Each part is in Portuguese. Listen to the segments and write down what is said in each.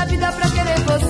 na vida pra querer você.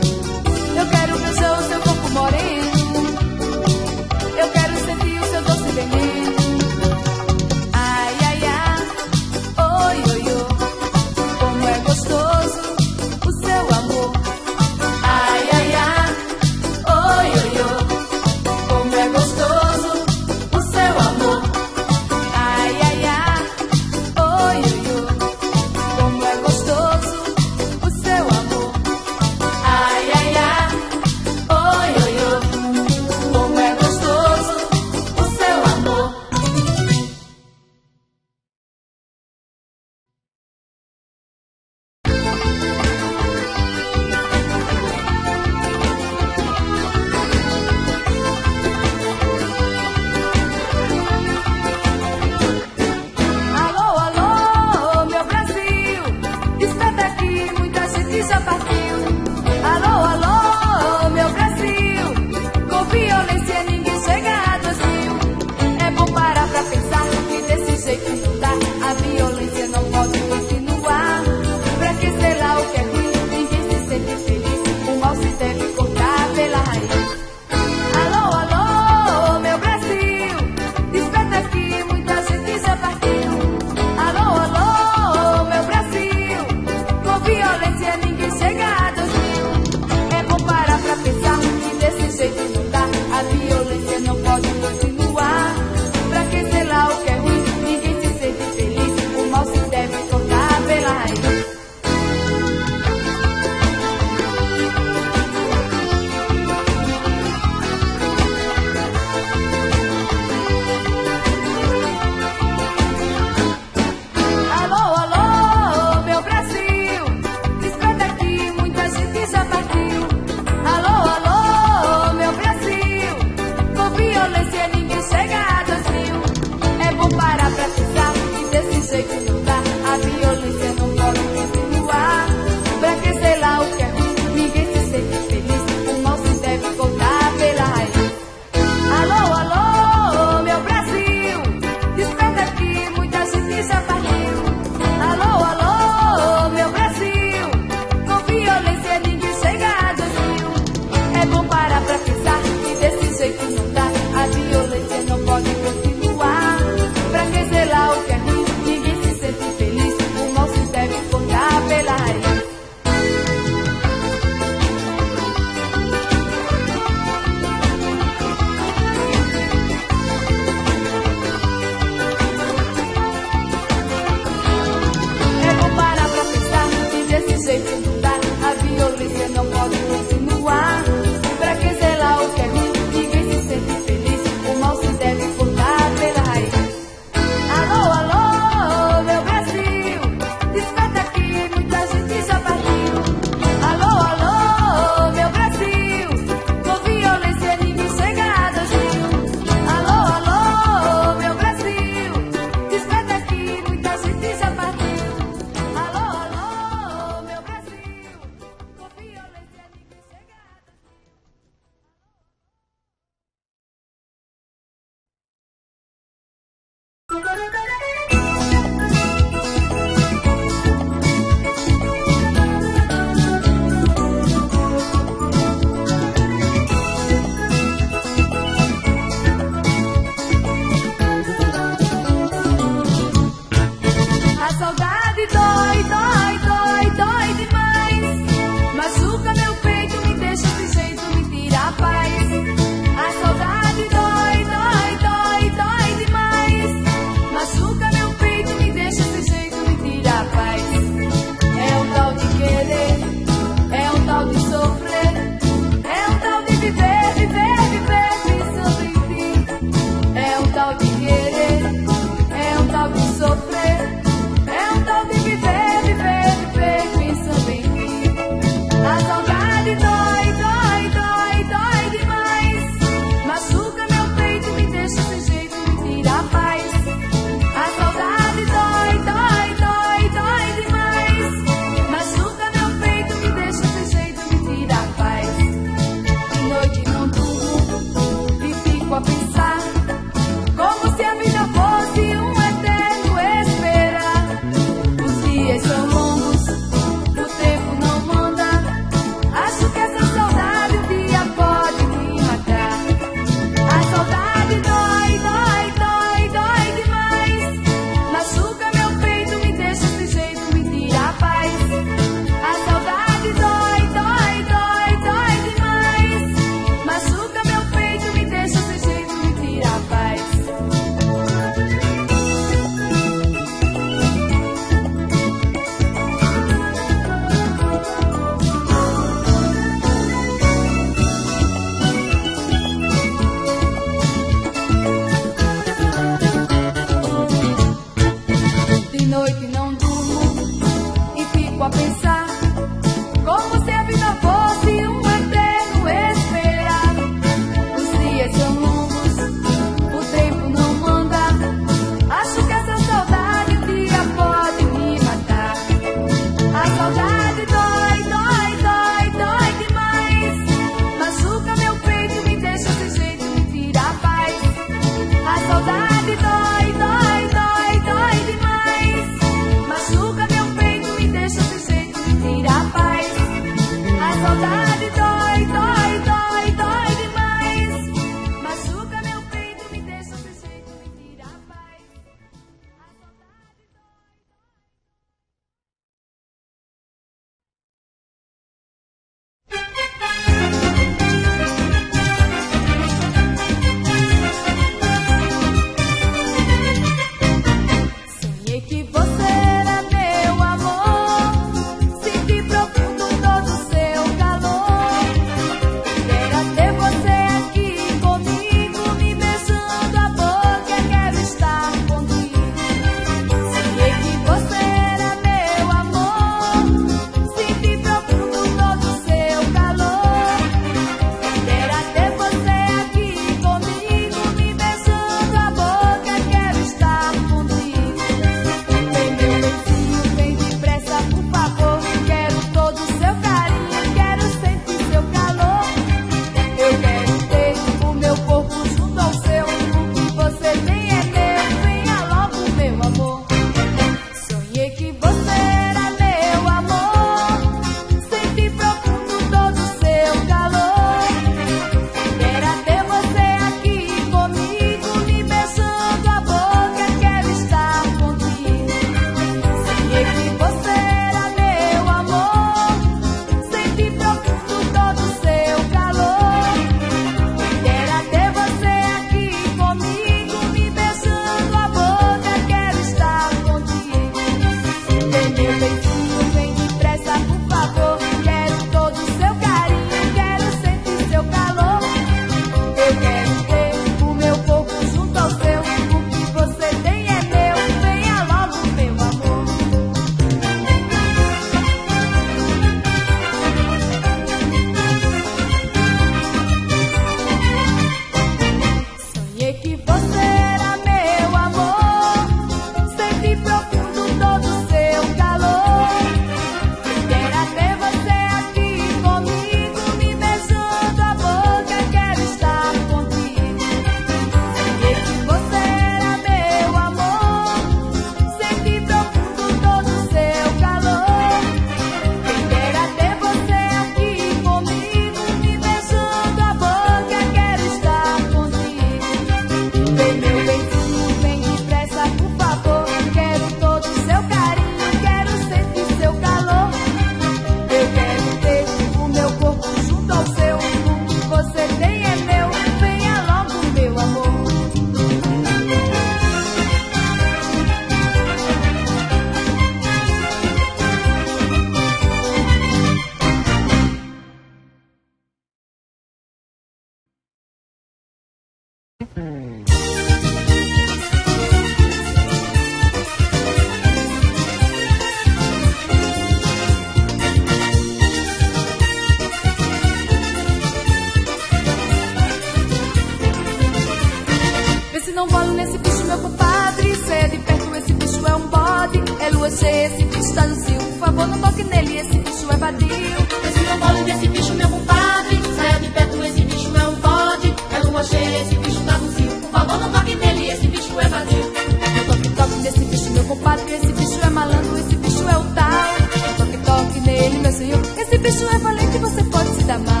gusta más.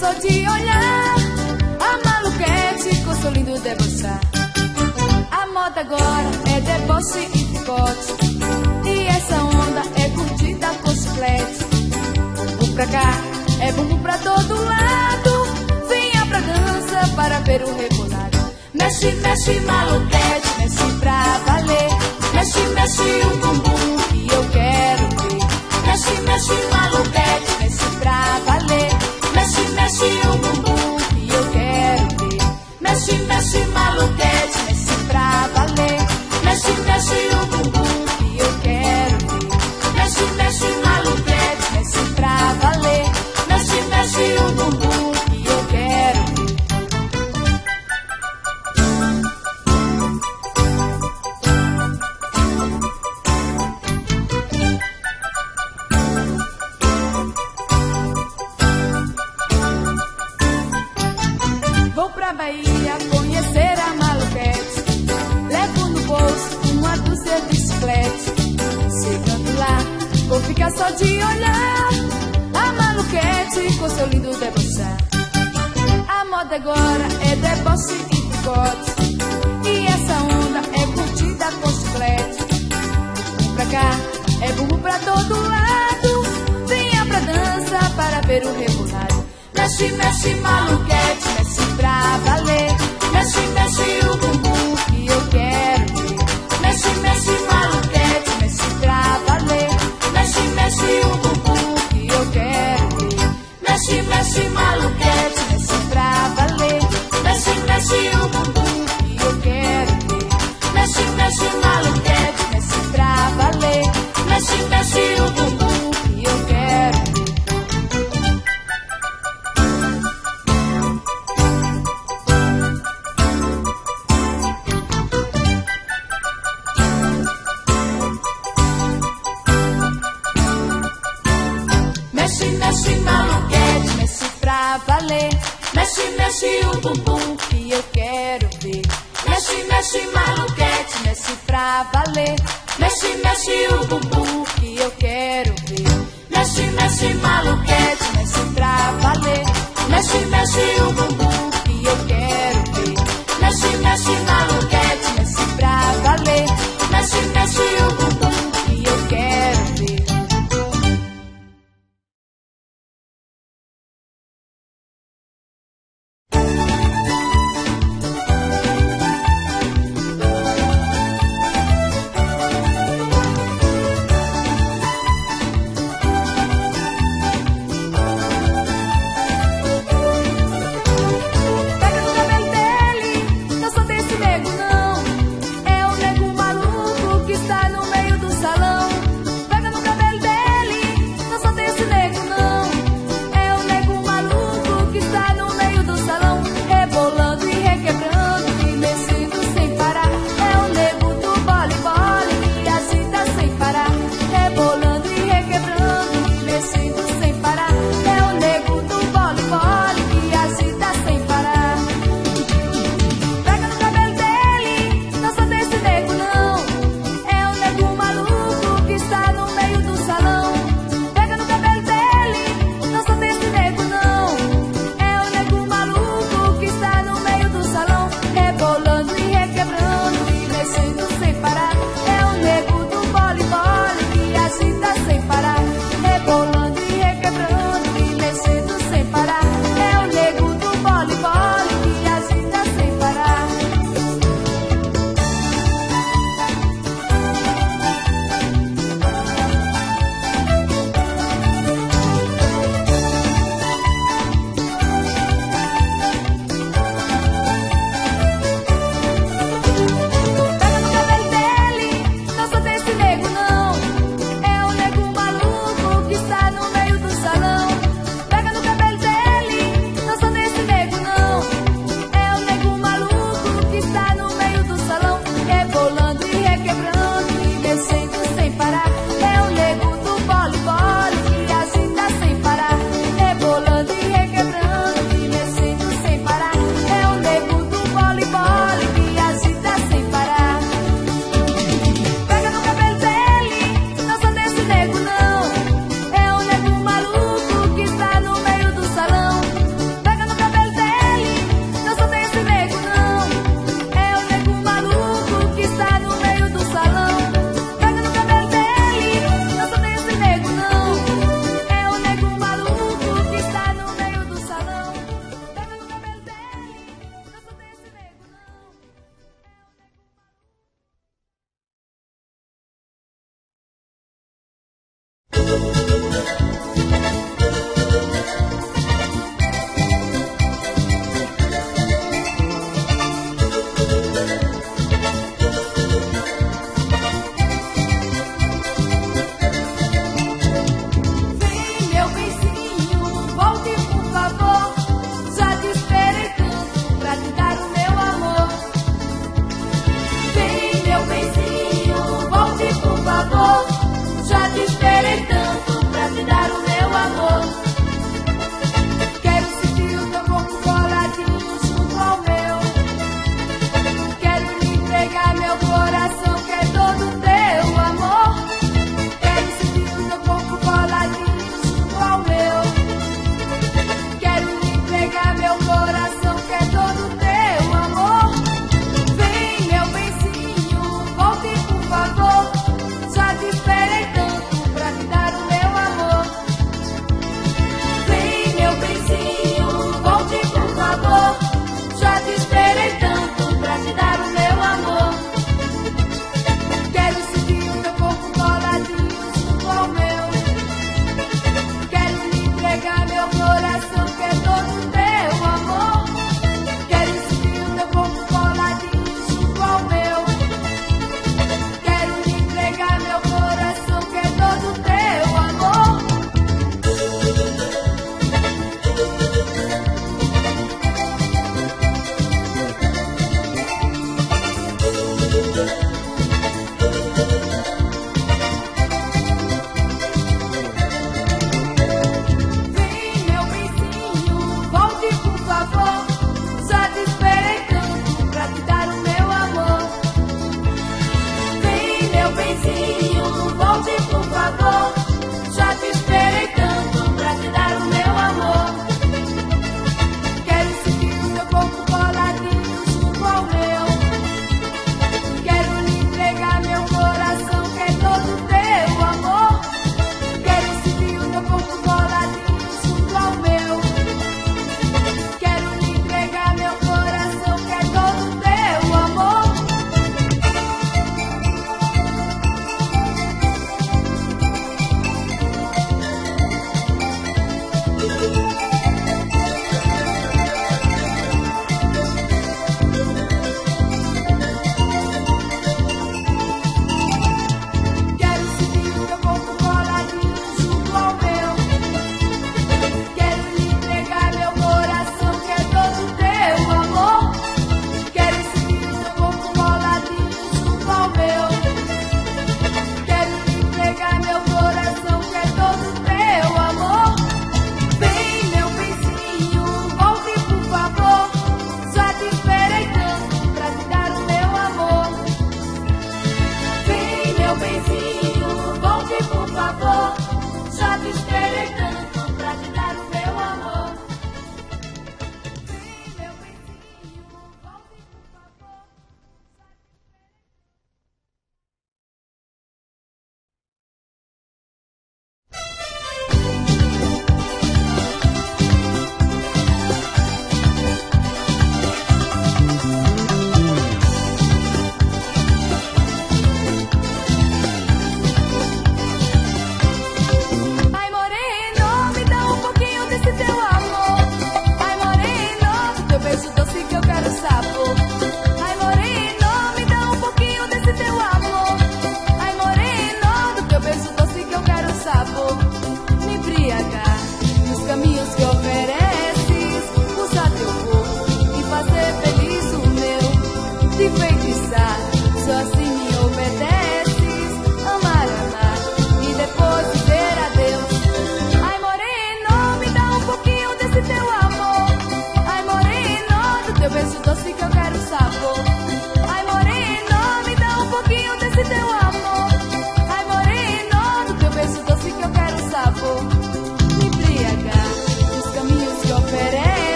só de olhar. A maluquete com seu lindo debochar. A moda agora é deboche e picote. E essa onda é curtida com chiclete. Bumbum pra cá, é bumbum pra todo lado. Venha pra dança para ver o rebolado. Mexe, mexe, maluquete, mexe pra valer. Mexe, mexe o bumbum que eu quero ver. Mexe, mexe, maluquete, mexe pra valer paixão do que eu quero ver. Mexe, mexe na lua.